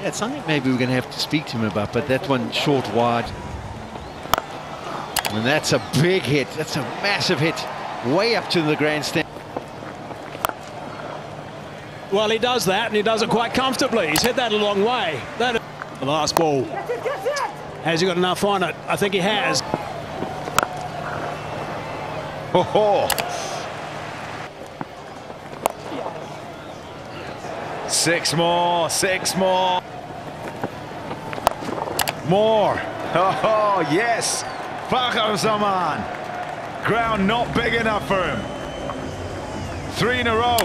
Yeah, it's something maybe we're going to have to speak to him about, but that one short wide. And that's a big hit. That's a massive hit. Way up to the grandstand. Well, he does that, and he does it quite comfortably. He's hit that a long way. That the last ball. Has he got enough on it? I think he has. Oh, Six more, six more. More. Oh, yes. Fakhar Zaman. Ground not big enough for him. Three in a row.